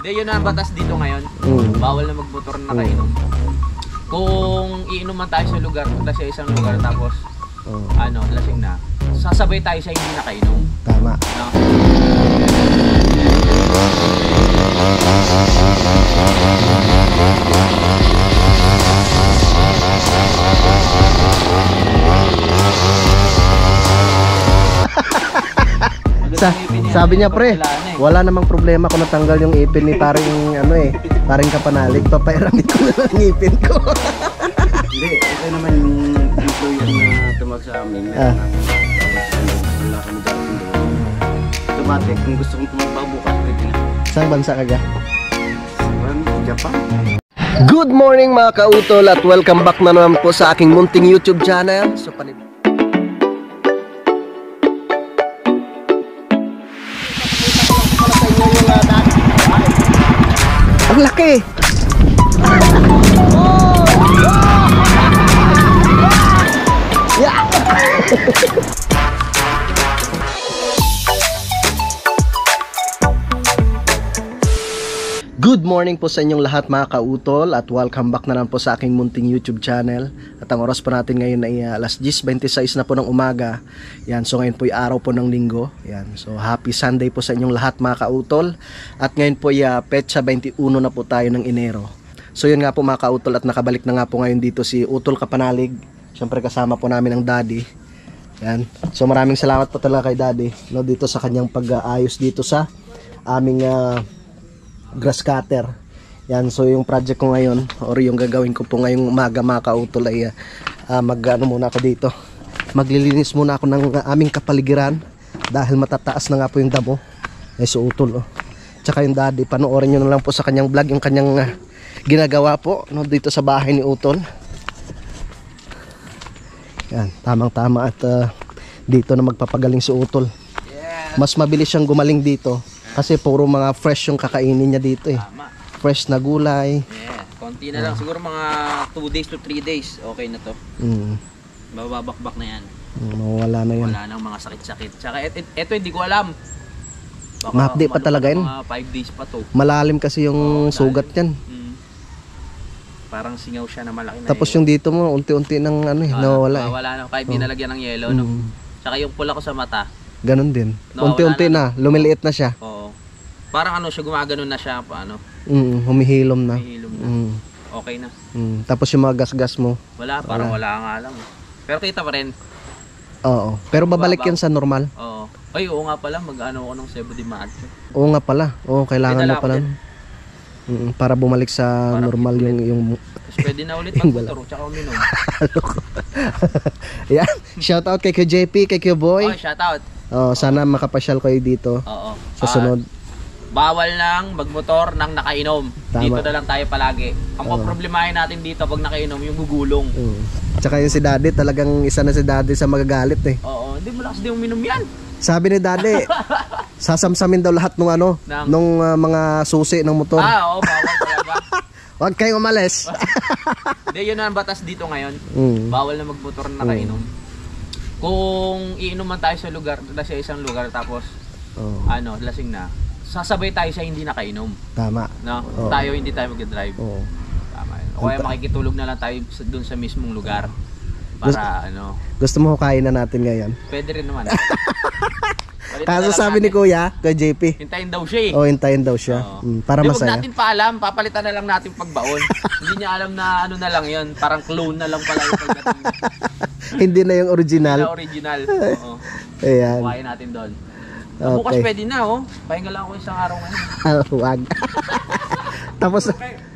Hindi, yun ang batas dito ngayon. Mm. Bawal na magmotor na nakainom. Kung iinom man tayo sa lugar, punta sa isang lugar tapos Oo, ano, lasing na, sasabay tayo sa hindi nakainom. tama. No? Sa, sabi niya pre, wala namang problema kung natanggal yung ipin ni paring ano eh, paring kapanalig, papairamit ko na lang ipin ko. Hindi, ito naman yung employer na tumag sa amin. Ah. Wala kami dati doon. Automatic, kung gusto kong tumagbaw bukas, pwede na. Saan bansa ka ga? Japan. Good morning mga kautol at welcome back na naman po sa aking munting YouTube channel. So panib Ang laki! Yeah! Good morning po sa inyong lahat mga kautol at welcome back na naman po sa aking munting YouTube channel. At ang oras po natin ngayon ay uh, alas 10.26 na po ng umaga. Yan, so ngayon po ay araw po ng linggo. Yan, so happy Sunday po sa inyong lahat mga kautol. At ngayon po ay uh, petsa 21 na po tayo ng Enero. So yun nga po mga kautol at nakabalik na nga po ngayon dito si Utol Kapanalig. Siyempre kasama po namin ang daddy. Yan. So maraming salamat po talaga kay daddy no, dito sa kanyang pag-aayos dito sa aming ah, grass cutter. Yan, so yung project ko ngayon or yung gagawin ko po ngayong umaga mga kautol ay ah, mag ano muna ako dito. Maglilinis muna ako ng aming kapaligiran dahil matataas na nga po yung damo. Ay so utol oh. Tsaka yung daddy, panoorin nyo na lang po sa kanyang vlog yung kanyang ah, ginagawa po no, dito sa bahay ni Utol. Yan, tamang tama at ah, dito na magpapagaling si Utol. Mas mabilis siyang gumaling dito kasi puro mga fresh yung kakainin niya dito eh. Tama. Fresh na gulay. Yeah, konti na lang. Siguro mga 2 days to 3 days, okay na to. Mm, Mababakbak na yan. mm, na yan. Wala nang mga sakit-sakit. Tsaka et, et, eto hindi ko alam. Baka Mahapdi pa talaga yun. Mga 5 days pa to. Malalim kasi yung Oo, sugat niyan. Mm. Parang singaw siya na malaki na Tapos yung dito mo, unti-unti nang ano eh, nawawala eh. Wala na. Kahit di nalagyan ng yelo. No? Mm, Tsaka yung pula ko sa mata. ganun din. Nawawala Unti-unti na, lumiliit na siya. Oo. Parang ano siya, gumaganon na siya. Paano? Mm, humihilom na. Mahilom na. Mm, Okay na. mm. Tapos yung mga gas-gas mo, Wala, parang wala, nga lang. Pero kita pa rin. oo. Pero babalik yan sa normal. Oo. Ay, oo nga pala. Mag-ano ako ng Cebu de Macho. Oo nga pala. Oo, kailangan mo pala. Mm, para bumalik sa Para normal yung yung Tapos pwede na ulit wala. magtuturo. Tsaka uminom. Yan. Shout out kay KJP, kay Q-Boy. Oh, shout out. Oh, sana makapasyal kayo dito Oo. sa sunod. Bawal lang magmotor ng nakainom. Tama. Dito na lang tayo palagi. Ang problemahin natin dito pag nakainom, yung gugulong. Mm. Tsaka yung si Daddy, talagang isa na si Daddy sa magagalit eh. Oo, hindi mo lakas din uminom yan. Sabi ni Daddy, sasamsamin daw lahat ng ano, Ng- nung ah, mga susi ng motor. Ah, oo, bawal talaga. Huwag kayong umalis. Hindi, yun ang batas dito ngayon. mm. Bawal na magmotor na nakainom. Kung iinom man tayo sa lugar, sa isang lugar tapos Oh, ano, lasing na, sasabay tayo sa hindi nakainom. tama. No? Oo. Tayo hindi tayo mag-drive. Oh. Tama yun. O kaya makikitulog na lang tayo sa, dun sa mismong lugar. Para ano, Gusto mo hukayin na natin ngayon? pwede rin naman. Balitan na Kaso lang sabi ni natin. Kuya, kay JP, Hintayin daw siya eh. oh, hintayin daw siya. Oo. Mm, para Hindi, huwag masaya. natin paalam, papalitan na lang natin pagbaon. Hindi niya alam na ano na lang yun, parang clone na lang pala yung pagdating Hindi na yung na original. original. Oo. Ayan. Kuhain natin doon. Ah, Bukas Okay. pwede na oh. Pahinga lang ako isang araw ngayon. Huwag. Tapos,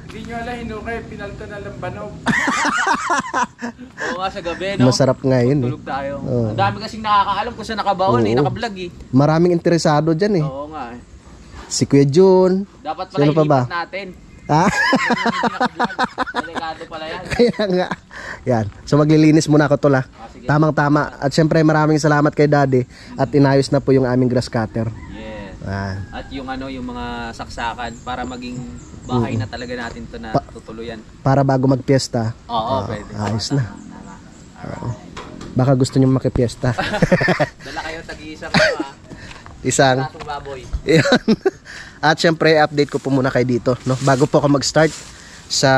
Hindi nyo alam, hinukay, pinalta na lang banog. Oo nga sa gabi no. masarap nga yun eh. Tulog tayo. Oo. Ang dami kasing nakakaalam kung saan nakabaon eh, nakablog eh. Maraming interesado dyan eh. Oo nga eh. Si Kuya Jun. Dapat pala Sino pa ba? natin. Ha? Delikado pala yan. Kaya nga. Yan. So maglilinis muna ako tol ha. Ah, sige. Tamang tama. At syempre maraming salamat kay daddy. At inayos na po yung aming grass cutter. Yes. Ah. At yung ano, yung mga saksakan para maging bahay na talaga natin to na tutuluyan. Para bago magpiesta. Oo, pwede. Ayos na. Tama. Baka gusto nyo makipiesta. Dala kayo tag-iisang ano ah. Isang. Baboy. Yan. At syempre, update ko po muna kayo dito, no? Bago po ako mag-start sa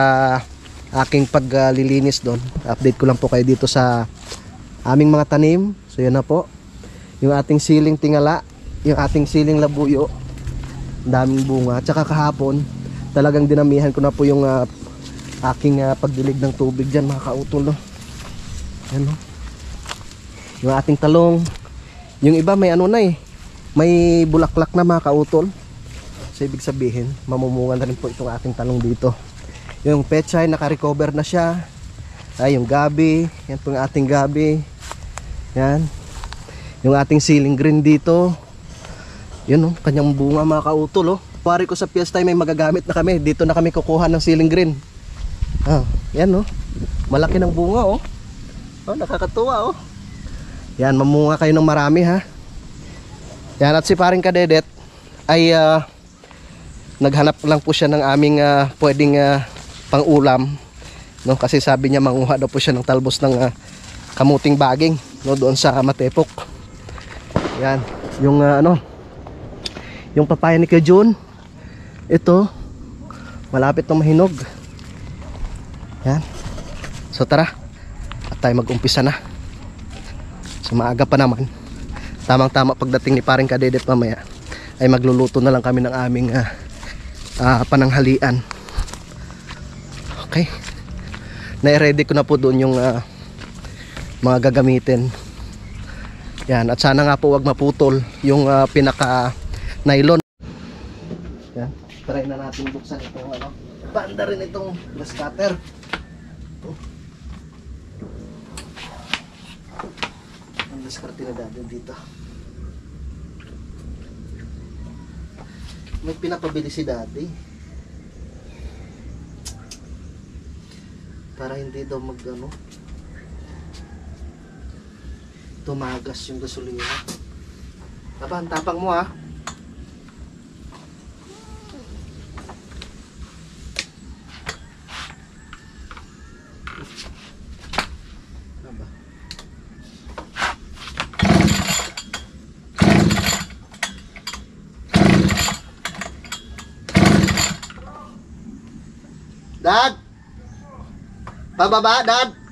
aking paglilinis doon. Update ko lang po kayo dito sa aming mga tanim. So, yan na po. Yung ating siling tingala, yung ating siling labuyo. Daming bunga. Tsaka kahapon, talagang dinamihan ko na po yung ah, aking ah, pagdilig ng tubig dyan, mga kautol, no? Yan, no? Yung ating talong. Yung iba may ano na eh. May bulaklak na mga kautol. So ibig sabihin, mamumunga na rin po itong ating talong dito. Yung pechay, naka-recover na siya. Ay, yung gabi. Yan po yung ating gabi. Yan. Yung ating ceiling green dito. Yun oh, kanyang bunga mga kautol oh. Pari ko sa fiesta may magagamit na kami. Dito na kami kukuha ng ceiling green. Ah, yan oh. Malaki ng bunga oh. Oh, nakakatuwa oh. Yan, mamunga kayo ng marami ha. Yan, at si paring kadedet ay ah, naghanap lang po siya ng aming ah, pwedeng ah, pang-ulam. No, kasi sabi niya manguha daw po siya ng talbos ng ah, kamuting baging no, doon sa Matepok. Yan, yung ah, ano, yung papaya ni Kuya Jun. Ito, malapit na mahinog. Yan. So tara, at tayo mag-umpisa na. So maaga pa naman. Tamang-tama pagdating ni paring kadedet mamaya ay magluluto na lang kami ng aming ah, ah, pananghalian. Okay. Na-ready ko na po doon yung ah, mga gagamitin. Yan, at sana nga po wag maputol yung ah, pinaka nylon. Yan, try na natin buksan itong ano. Banda rin itong glass cutter. Ang diskarte na dati dito. May pinapabili si dati. Para hindi daw mag ano, tumagas yung gasolina. Tapang, tapang mo ah. Aba. Dad! Pababa, Dad!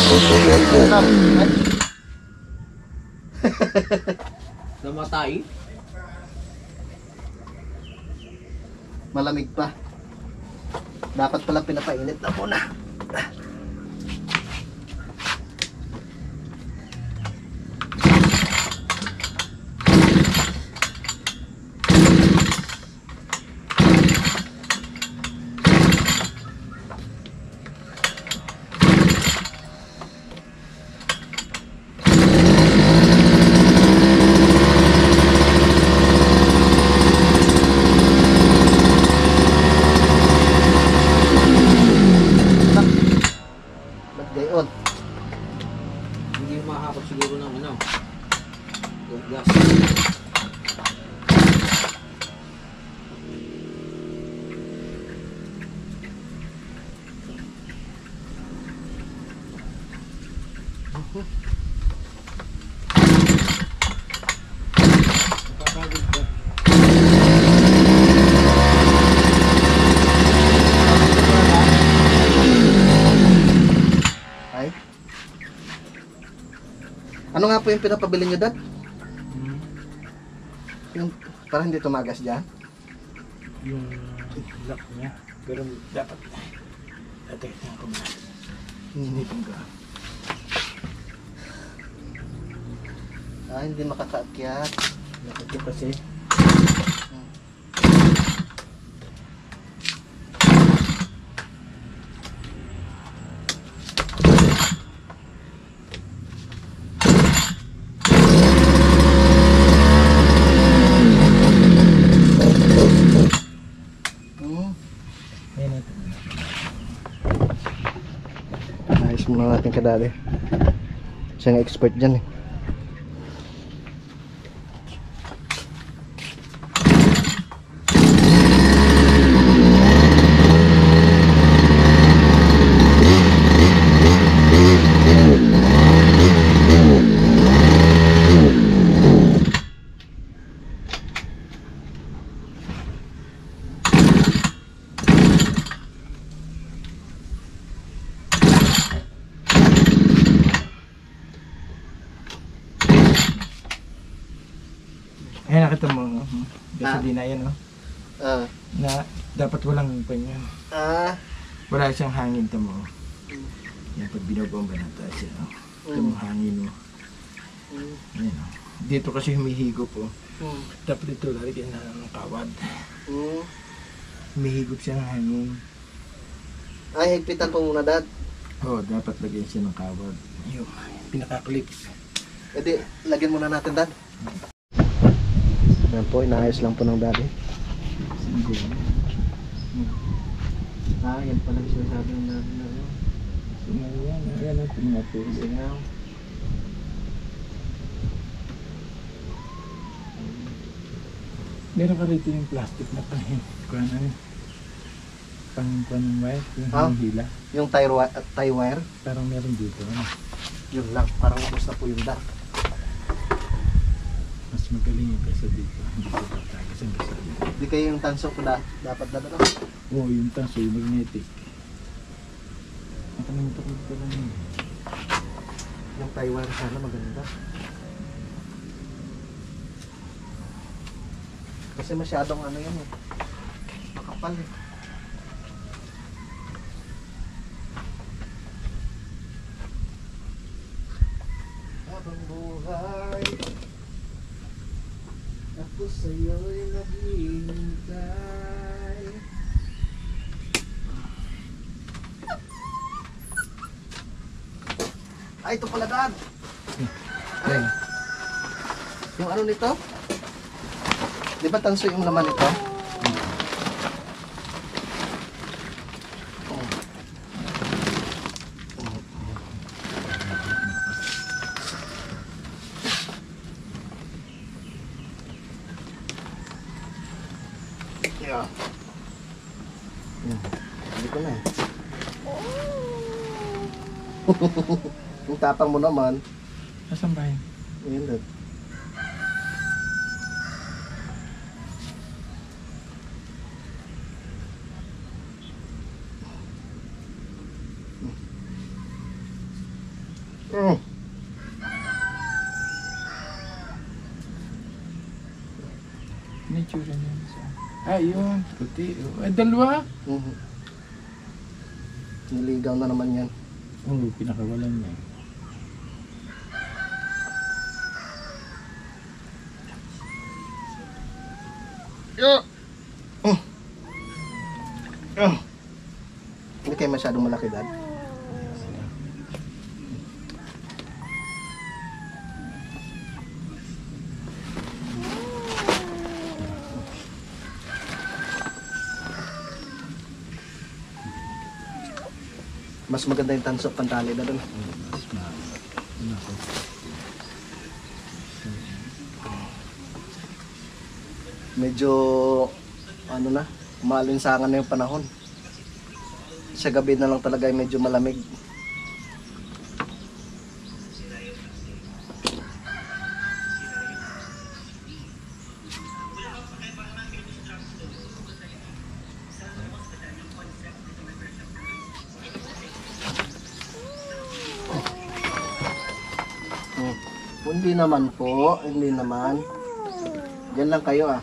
Namatay? Malamig pa. Dapat pala pinapainit na muna. Ba't gayon? Hindi makakapag siguro ng ano. Yung gas. Ay. Ano nga po yung pinapabili nyo, Dad? Yung, para hindi tumagas dyan? Yung lock niya. Pero dapat tatay na ako na. Hindi pa Ah, hindi makakaakyat. Nakati kasi. Natin kadali. Siya ang expert dyan eh. Ayan, nakita mo. no? Gasolina yan, no? Ah. Na dapat walang panyan. Ah. Hangin, tamo. Yan, pag binobomba na tayo siya, no? Tamo hangin mo. Ayan, no? Dito kasi humihigop, po. Hmm. Dapat ito, lalagyan na ng kawad. Hmm. Humihigop siya ng hangin. Ay, higpitan po muna dad. Oo, oh, dapat lagyan siya ng kawad. Yung pinaka-clip. E di, lagyan muna natin dad. Yan po, inaayos lang po ng daddy. Hindi. Ah, yan pala yung sinasabi ng daddy na ano. Ayan, ayan, ayan, tingnan po. Singaw. Meron ka rito yung plastic na pang kuha na yun. Pang kuha ng wire, yung Ah? hila. Yung tie, wi- uh, tie wire, Parang meron dito. Ano? yun lang. Parang ubos na po yung dad. Mas magaling yung kaysa dito. Hindi ko tatagas ang gasolina. Di kayo yung tanso ko da, dapat dad ano. Oo, yung tanso, yung magnetic. Nakalimutan ko pala yun. Yung wire sana maganda. Kasi masyadong ano yan eh. Makapal eh. Habang buhay Ako sa'yo'y naghihintay Ay, ito pala dad! Ay, yung ano nito? Di ba tanso yung laman nito? Yeah. Hindi ko na eh. yung tapang mo naman, Nasaan ba yun? yun dad. Mm. May tsura niya. Sa... Ah, Oh, Ay, dalawa. Mhm. Niligaw na naman yan. Oo, oh, pinakawalan niya. Yeah. Oh. Oh. Hindi kayo masyadong malaki, Dad. Mas maganda yung tansok pantali na doon. Medyo, ano na, malinsangan na yung panahon. Sa gabi na lang talaga medyo malamig. Hindi naman po, hindi naman. Diyan lang kayo ah.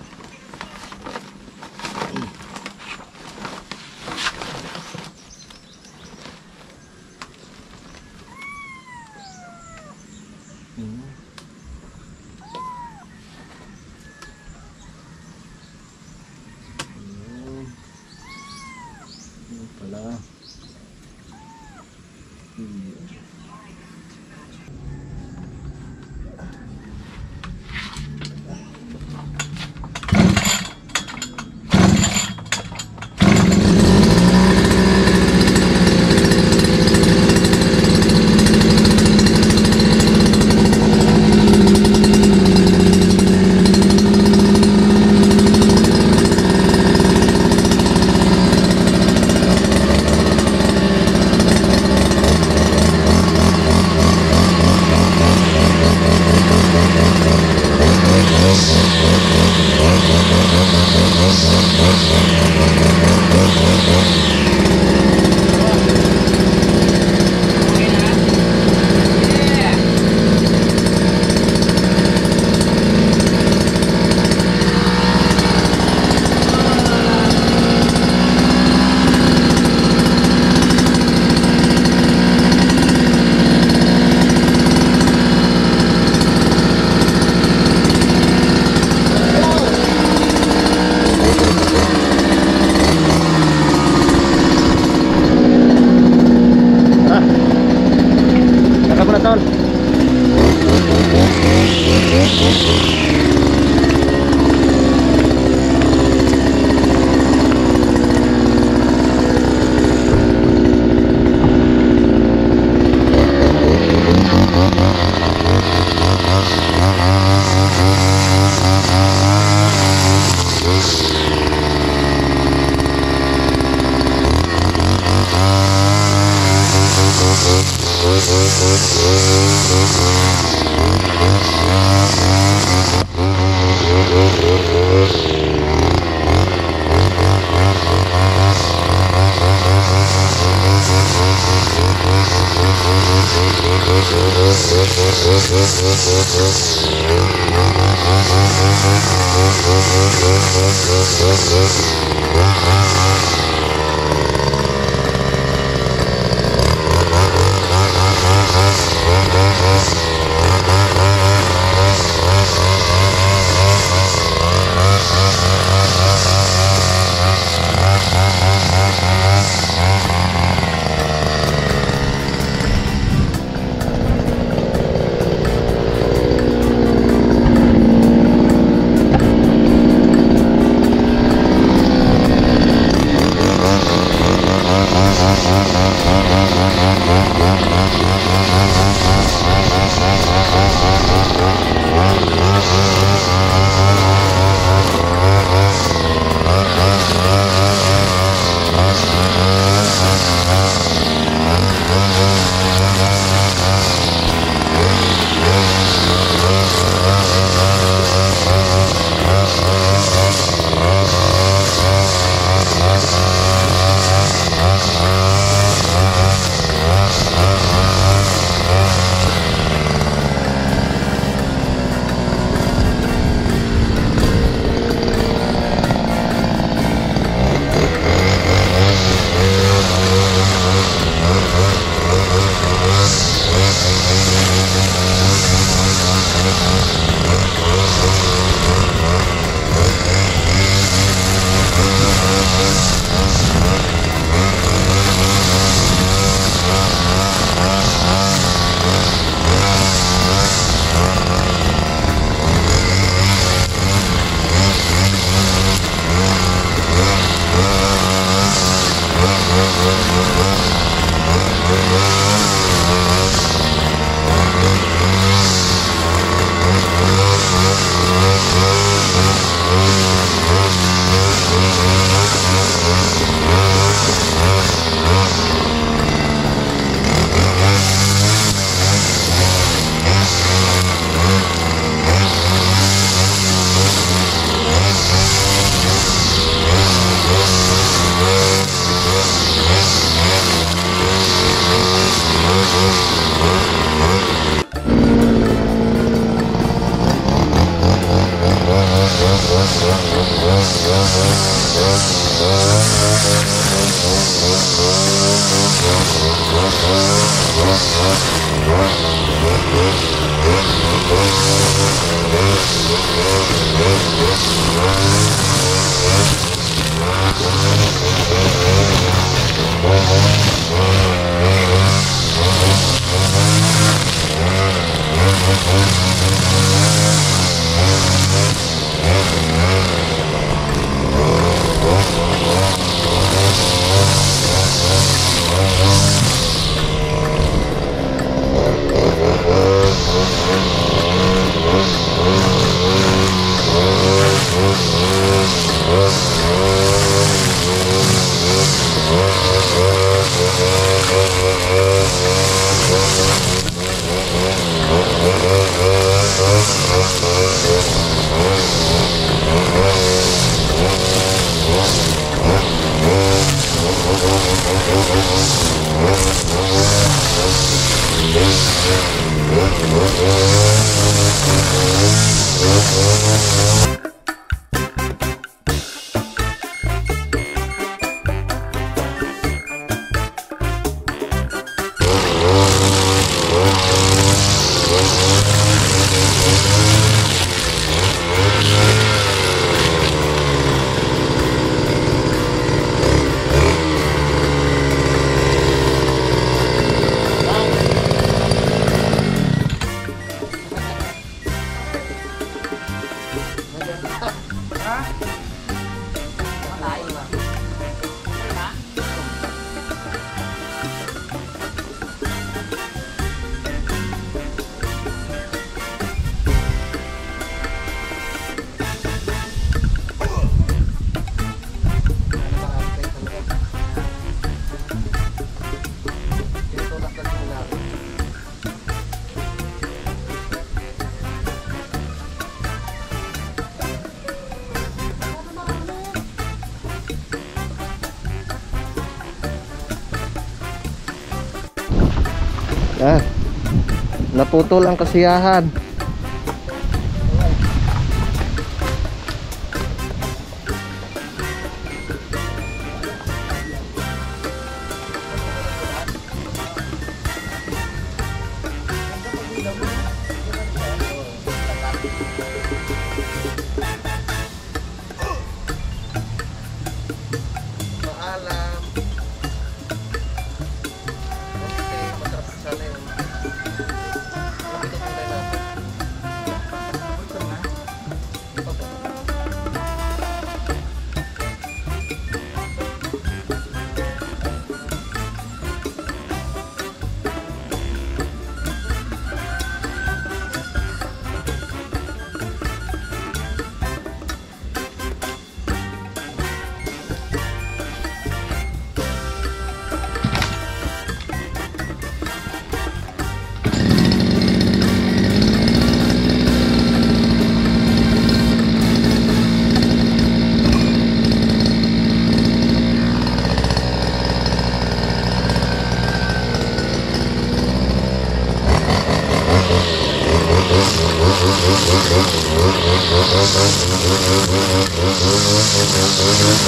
Naputol ang kasiyahan.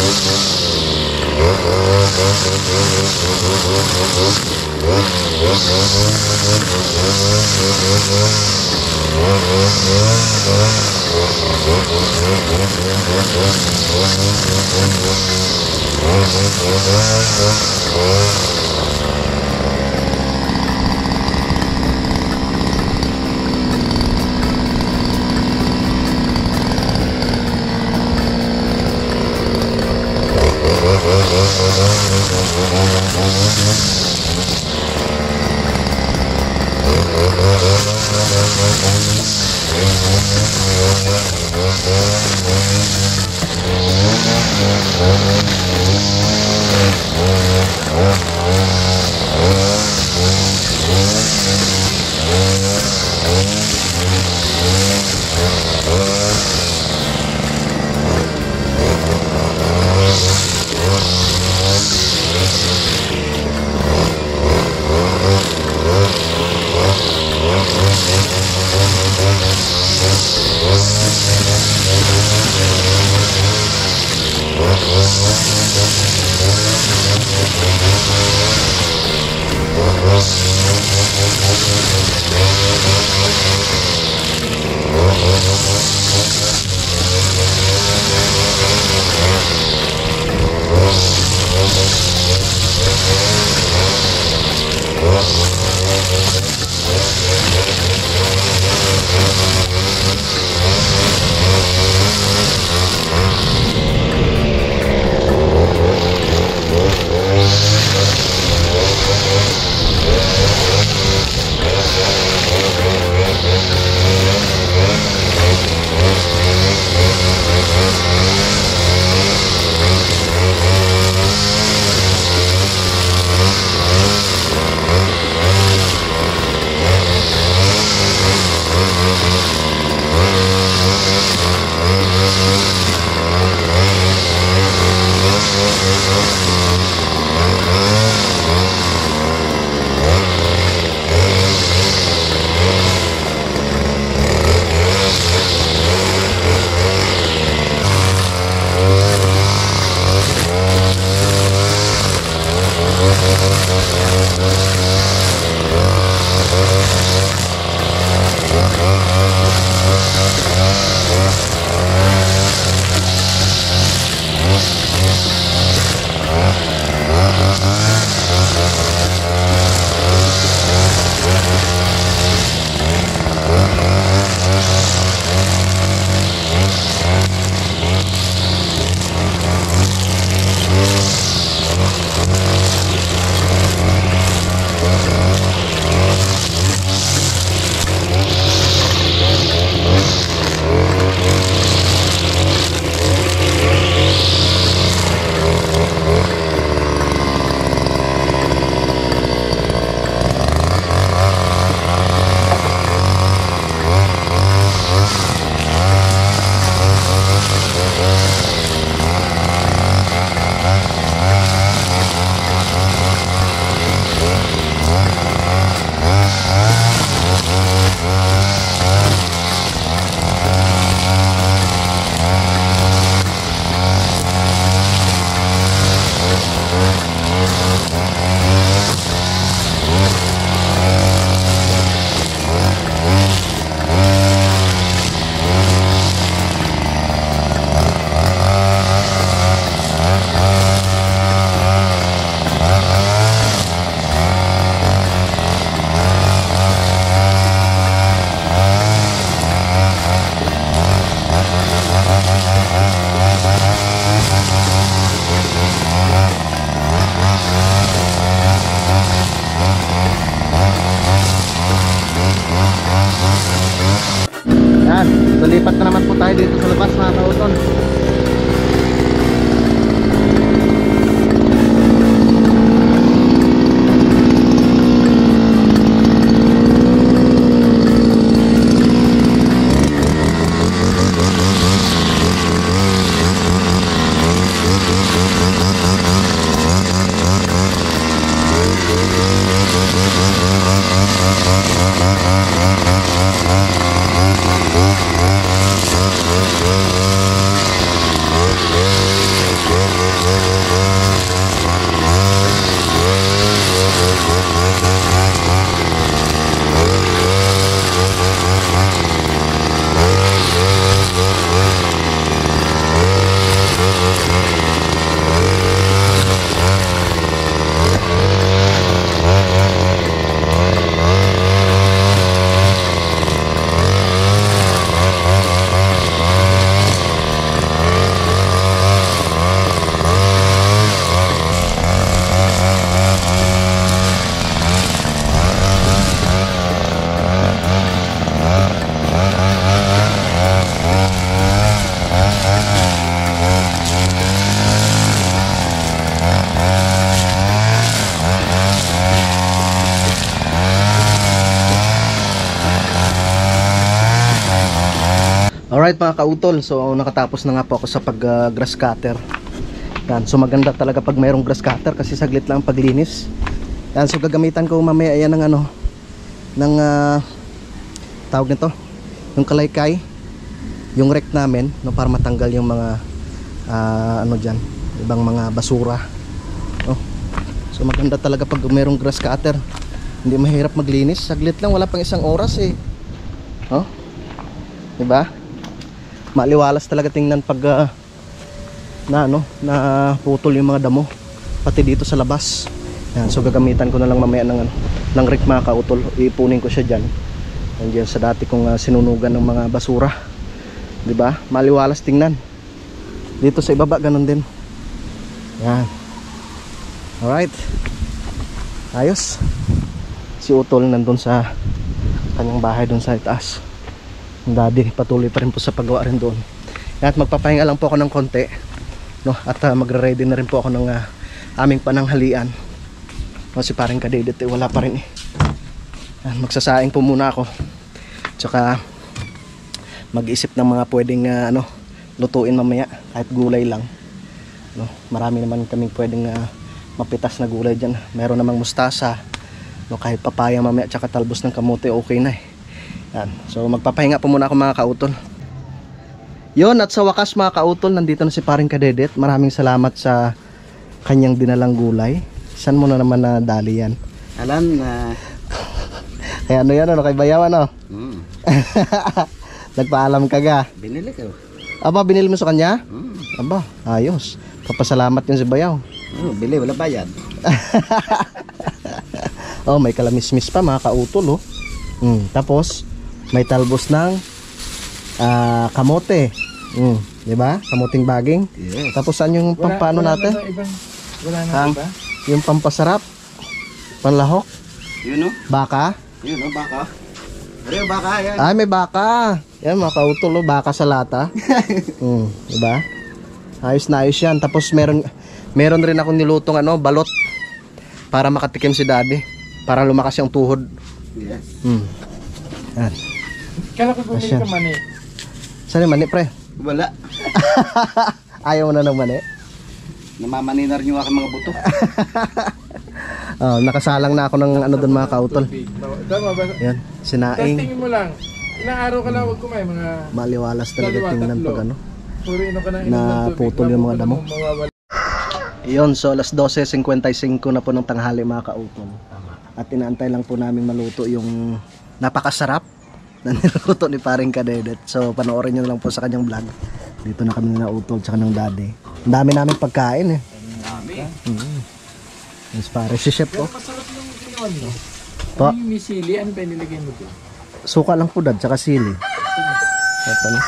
Oh, my God. Kautol, so nakatapos na nga po ako sa pag uh, grass cutter. Yan, so maganda talaga pag mayroong grass cutter kasi saglit lang ang paglinis. Yan, so gagamitan ko mamaya yan ng ano, ng uh, tawag nito, yung kalaykay, yung rek namin, no, para matanggal yung mga ah, ano dyan, ibang mga basura. Oh. So maganda talaga pag mayroong grass cutter. Hindi mahirap maglinis, saglit lang, wala pang isang oras eh. Oh. 'Di ba? Maliwalas talaga tingnan pag ah, na ano na putol yung mga damo pati dito sa labas. Yan so gagamitan ko na lang mamaya ng ano ng rik mga kautol. Ipunin ko siya diyan nandiyan sa dati kong ah, sinunugan ng mga basura. Di ba? Maliwalas tingnan. Dito sa ibaba ganun din. Yan. Alright. Ayos. Si utol nandun sa kanyang bahay dun sa itaas daddy patuloy pa rin po sa paggawa rin doon at magpapahinga lang po ako ng konti no? at uh, magre-ready na rin po ako ng uh, aming pananghalian no, si paring kadedit eh, wala pa rin eh Yan, magsasaing po muna ako tsaka mag-isip ng mga pwedeng uh, ano, lutuin mamaya kahit gulay lang no? marami naman kaming pwedeng uh, mapitas na gulay dyan meron namang mustasa no? kahit papaya mamaya tsaka talbos ng kamote okay na eh yan. So magpapahinga po muna ako mga kautol. Yon at sa wakas mga kautol, nandito na si paring kadedet. Maraming salamat sa kanyang dinalang gulay. San mo na naman na dali yan? Alam na. Kaya ano yan, ano, kay Bayaw, ano? Hmm. Nagpaalam ka ga. Binili ko. Aba, binili mo sa kanya? Hmm. Aba, ayos. Papasalamat yun si Bayaw. Oh, bili, wala bayad. oh, may kalamismis pa mga kautol, oh. Mm, tapos, may talbos ng ah, kamote. Mm, di ba? Kamuting baging. Yes. Tapos saan yung pampano natin? na ibang, wala na Ang, iba? yung pampasarap, panlahok, Yun o. baka. Yun o, baka. Pero yung baka, yan. Ay, may baka. Yan, mga kautol, oh, baka sa lata. mm, di ba? Ayos na ayos yan. Tapos meron, meron rin akong nilutong ano, balot para makatikim si daddy. Para lumakas yung tuhod. Yes. Mm. Yan. Kala ko bumili ka mani. Saan yung mani, pre? Wala. Ayaw mo na ng mani? Namamaninar niyo aking mga buto. Oh, nakasalang na ako ng ano doon mga kautol. Tama ba? Yan, sinaing. tingin mo lang. Ilang araw ka lang huwag kumain. Mga Maliwalas talaga tingnan pag ano. puro ka Na ng tubig. putol yung mga damo. Iyon, so alas 12.55 na po ng tanghali mga kautol. At inaantay lang po namin maluto yung napakasarap na niluto ni paring kadedet. So panoorin nyo na lang po sa kanyang vlog. Dito na kami na utol sa ng daddy. Ang dami namin pagkain eh. Mm. Yes, pare si chef po. Masarap yung ginawa niyo. Pa. Ano yung misili? Ano ba nilagay mo doon? Suka lang po dad, tsaka sili. Ito na.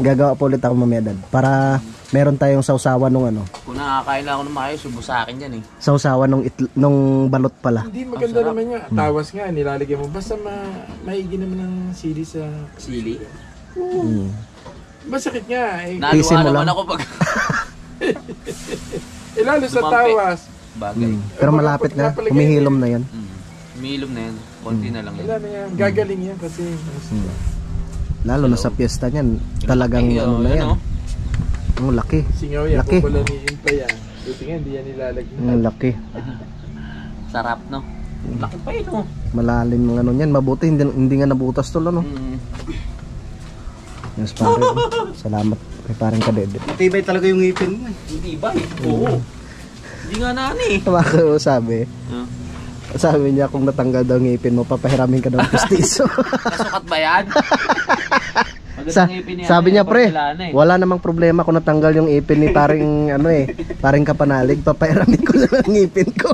Gagawa po ulit ako mamaya dad. Para Meron tayong sausawa nung ano, Kung nakakain lang ako ng maayos, subo sa akin yan eh. sausawa nung itl- nung balot pala. Hindi maganda sarap. naman nga. Tawas nga, nilalagay mo. Basta ma maigi naman ng sili sa... Sili. Mm. Masakit nga. Eh, Tiisin mo Naluwa naman lang. ako pag eh lalo sa Sumampi. tawas. bagay. Mm. Pero malapit na, napalagay humihilom na yan. Mm. Umilom na yan. Konti na lang yan. Wala na yan. Gagaling yan kasi. Lalo na sa piyesta niyan, talagang Eh, ano oh, na yan. oh. Ang laki. Singaw yan. Laki. Ni Impa yan. Buti nga, hindi yan nilalagyan. Ang laki. Sarap, no? Laki pa yun, oh. Malalim ng ano niyan. Mabuti hindi, hindi nga nabutas tol ano. Mm. Yes, pare. Salamat kay parang kadede. Matibay talaga yung ngipin mo eh. Hindi ba eh? Oo. Hindi nga nani. Tama ko sabi. Uh. Sabi niya kung natanggal daw ngipin mo, papahiramin ka daw ng pustiso. Kasukat ba yan? Sa, sabi eh, niya pre, eh. wala namang problema kung natanggal yung ipin ni paring ano eh, paring kapanalig, papahiramin ko lang ang ngipin ko.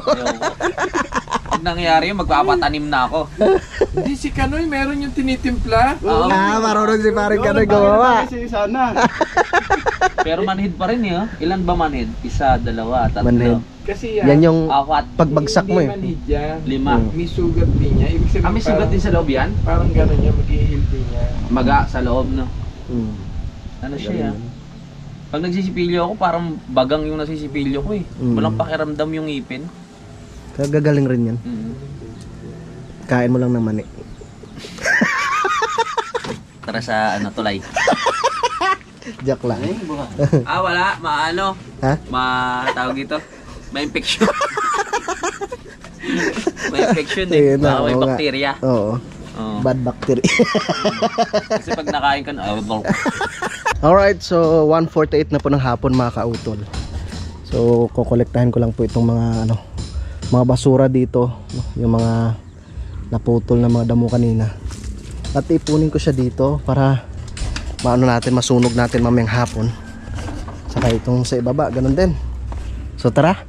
Pag nangyari yun, magpapatanim na ako. Hindi si Kanoy, meron yung tinitimpla. Oo. ah, marunong si paring ka gumawa. Sana. Pero manhid pa rin eh. oh. Ilan ba manhid? Isa, dalawa, tatlo. Manhid. Kasi yan, Yan yung Apat. pagbagsak mo eh. Hindi manhid yan. Lima. Mm. May sugat din niya. Ibig sabihin Kami sugat din sa loob yan? Parang gano'n niya, mag-i-heal din niya. Maga sa loob, no? Mm. Ano siya? ah? Pag nagsisipilyo ako, parang bagang yung nasisipilyo ko eh. Mm. Walang pakiramdam yung ipin. Gagaling rin yan. Mm. Kain mo lang ng mani. Tara sa ano, tulay. Joke lang. Ay, buha. ah, wala. Maano? Ha? Ma, tawag ito? May infection. may infection eh. na, Baka may oo nga. bakterya. Oo. Oo. Bad bacteria. Kasi pag nakain ka na, oh, Alright, so 1.48 na po ng hapon mga kautol. So, kokolektahin ko lang po itong mga ano, mga basura dito, yung mga naputol na mga damo kanina. At ipunin ko siya dito para maano natin, masunog natin mamayang hapon. Saka itong sa ibaba, ganun din. So tara.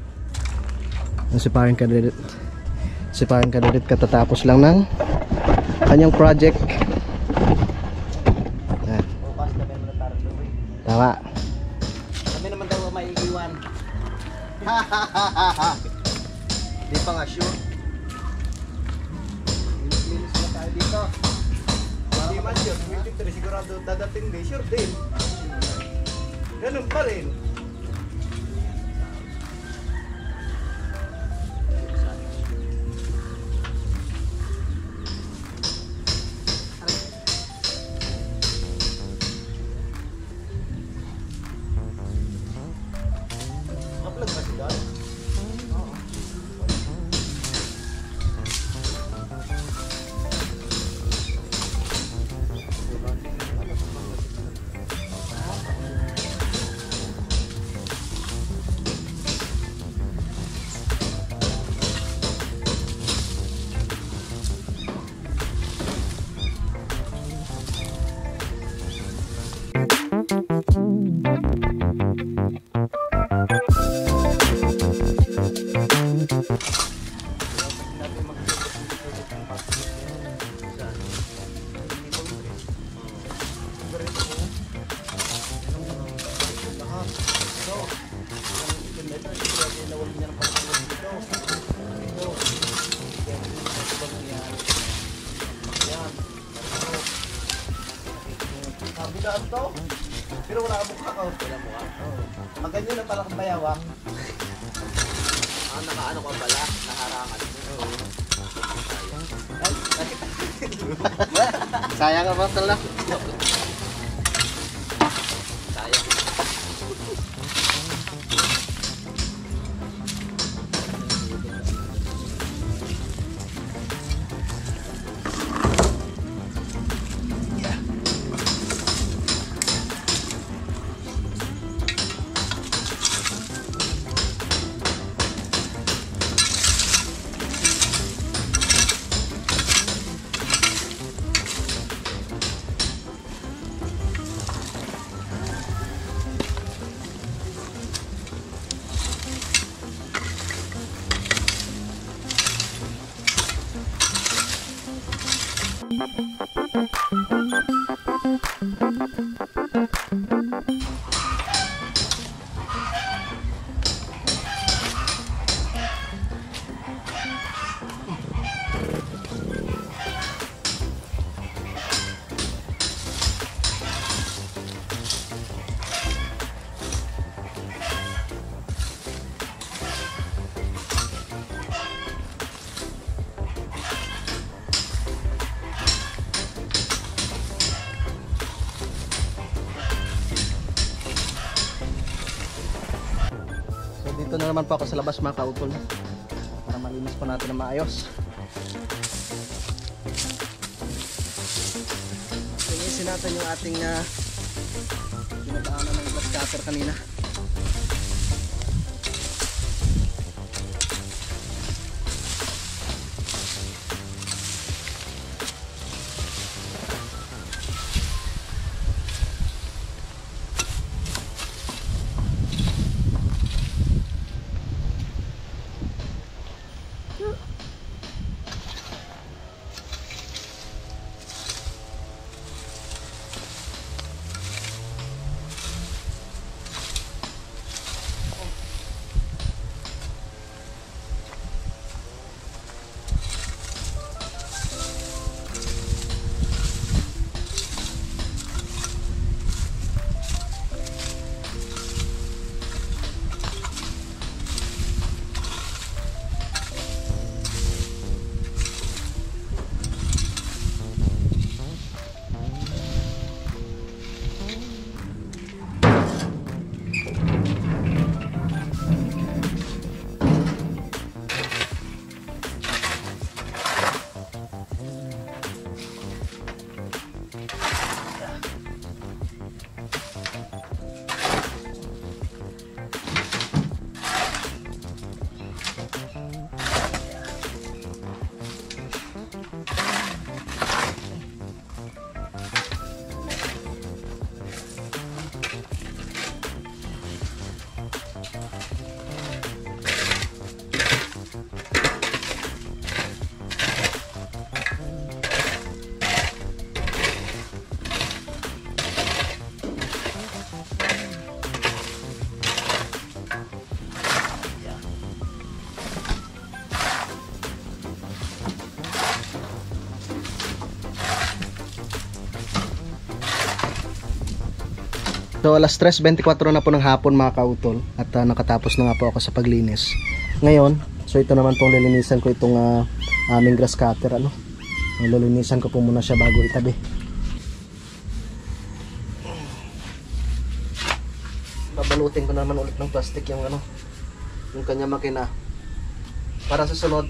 Yung si Paring Kadirit. Si Paring Kadirit katatapos lang ng kanyang project. Tama. Labas mga kautol. Para malinis po natin na maayos. Linisin natin yung ating uh, pinagdaanan ng glass cutter kanina. So alas 3.24 na po ng hapon mga kautol at ah, nakatapos na nga po ako sa paglinis. Ngayon, so ito naman pong lilinisan ko itong ah, aming grass cutter ano. Lilinisan ko po muna siya bago itabi. Babalutin ko naman ulit ng plastic yung ano, yung kanya makina. Para sa sunod,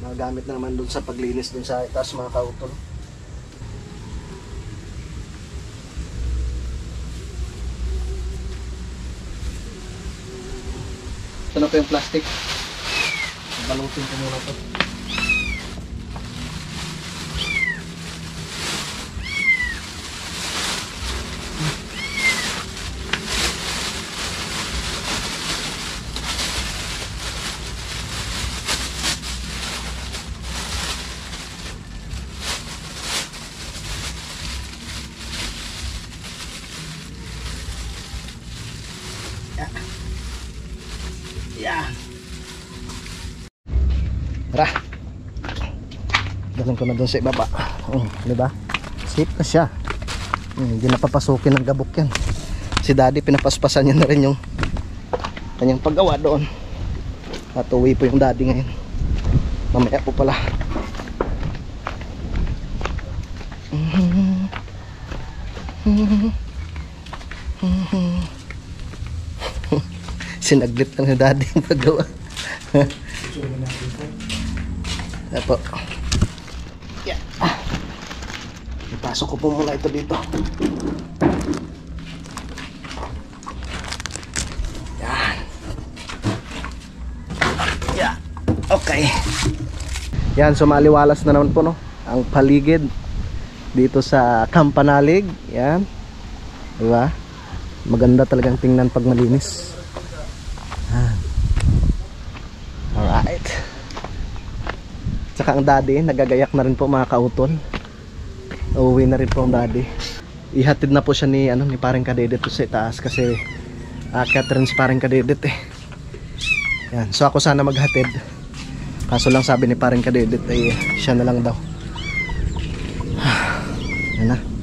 magamit na naman dun sa paglinis dun sa itaas mga kautol. Ito na po yung plastic. Balutin ko muna to. Yeah. Tara. Na doon sa ibaba. Oh, di ba? Safe na siya. Hmm, hindi na papasukin ng gabok yan. Si daddy pinapaspasan niya na rin yung kanyang paggawa doon. At uwi po yung daddy ngayon. Mamaya po pala. Sinaglit lang ni daddy yung paggawa. Apo. Yeah. Ipasok ko po muna ito dito. Yan. Yeah. Okay. Yan, sumaliwalas na naman po no. Ang paligid dito sa Kampanalig. Yan. Diba? Maganda talagang tingnan pag malinis. Alright. Tsaka ang daddy, nagagayak na rin po mga kautol. Uuwi na rin po ang daddy. Ihatid na po siya ni, ano, ni parang kadedet to sa itaas kasi aakyat rin si parang kadedet eh. Yan. So ako sana maghatid. Kaso lang sabi ni parang kadedet ay siya na lang daw. Yan na.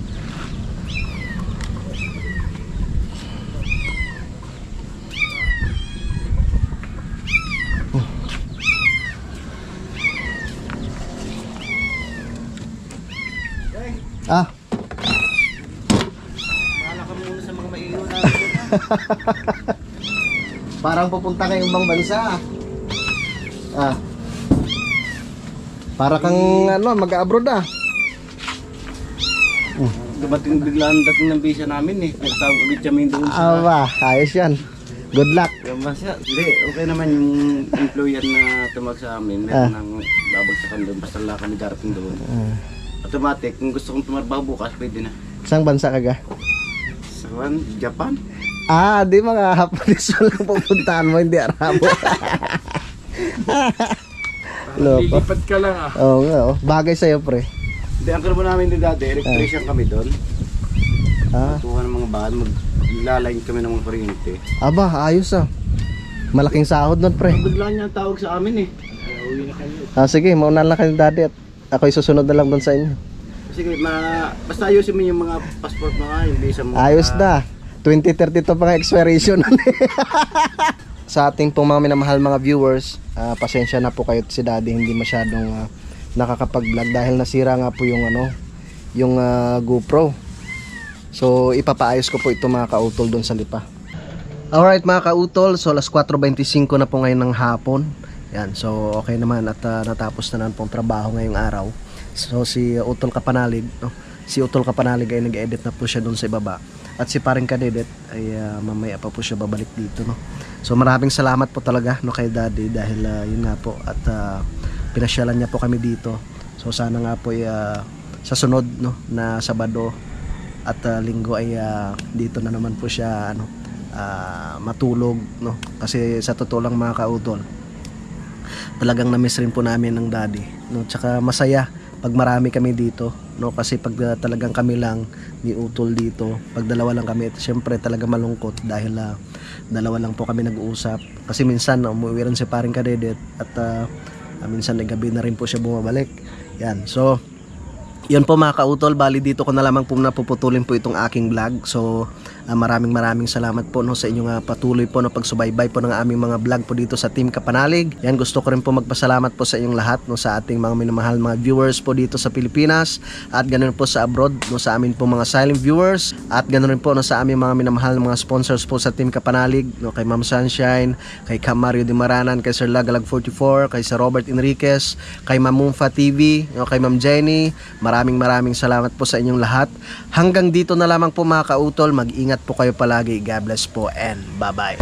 Ah, Bahala ka muna sa mga maiiwan natin. Parang pupunta kayong ibang bansa. Ah. Para kang ano, mag-abroad ah. Dumating biglaan dating ng visa namin eh. Nagtawag agad kami doon sa... Aba, ayos yan. Good luck. Masya, hindi, okay naman yung employer na tumag sa amin. Ah. Meron nang babagsakan doon. Basta lang kami darating doon. Ah. Automatic, kung gusto kong tumarbaho bukas, pwede na. Saan bansa ka ga? Sa Juan, Japan? Ah, di mga Haponis lang pupuntahan mo, hindi Arabo. Loko. Lilipat ka lang ah. Oo nga, oh. bagay sa'yo, pre. Hindi, ang karbo namin din dati, electrician kami doon. Ah, Kuha ng mga bahan, maglalain kami ng mga kuryente. aba, ayos ah. Malaking sahod nun, pre. Biglaan niya ang tawag sa amin eh. Uwi na kayo. Ah, sige, mauna lang kayo daddy at ako'y susunod na lang doon sa inyo. Sige, ma basta ayusin mo yung mga passport mo nga, yung visa mo. Ayos na. 2032 pa nga expiration. sa ating pong mga minamahal mga viewers, ah, pasensya na po kayo si Daddy hindi masyadong ah, nakakapag-vlog dahil nasira nga po yung ano, yung ah, GoPro. So ipapaayos ko po ito mga kautol doon sa lipa. Alright mga kautol, so alas 4.25 na po ngayon ng hapon. Yan, so okay naman at ah, natapos na naman pong trabaho ngayong araw. So si Utol Kapanalig, no? si Utol Kapanalig ay nag-edit na po siya doon sa ibaba. At si Paring Kadedet ay ah, mamaya pa po siya babalik dito. No? So maraming salamat po talaga no, kay Daddy dahil ah, yun nga po at ah, pinasyalan niya po kami dito. So sana nga po ah, sa sunod no, na Sabado at ah, Linggo ay ah, dito na naman po siya ano, ah, matulog. No? Kasi sa totoo lang mga kautol, talagang na-miss rin po namin ng daddy. No? Tsaka masaya pag marami kami dito. No? Kasi pag uh, talagang kami lang ni Utol dito, pag dalawa lang kami, syempre talaga malungkot dahil uh, dalawa lang po kami nag-uusap. Kasi minsan umuwi rin si paring kadedet at uh, minsan ay gabi na rin po siya bumabalik. Yan. So, yun po mga kautol, bali dito ko na lamang po napuputulin po itong aking vlog. So, ah, maraming maraming salamat po no, sa inyong ah, patuloy po no, pagsubaybay po ng aming mga vlog po dito sa Team Kapanalig. Yan, gusto ko rin po magpasalamat po sa inyong lahat no, sa ating mga minamahal mga viewers po dito sa Pilipinas at ganoon po sa abroad no, sa amin po mga silent viewers at ganoon rin po no, sa aming mga minamahal mga sponsors po sa Team Kapanalig no, kay Ma'am Sunshine, kay Cam Mario de Maranan, kay Sir Lagalag 44, kay Sir Robert Enriquez, kay Ma'am Mumfa TV, no, kay Ma'am Jenny. Maraming maraming salamat po sa inyong lahat. Hanggang dito na lamang po mga kautol. Mag-ingat po kayo palagi. God bless po and bye-bye.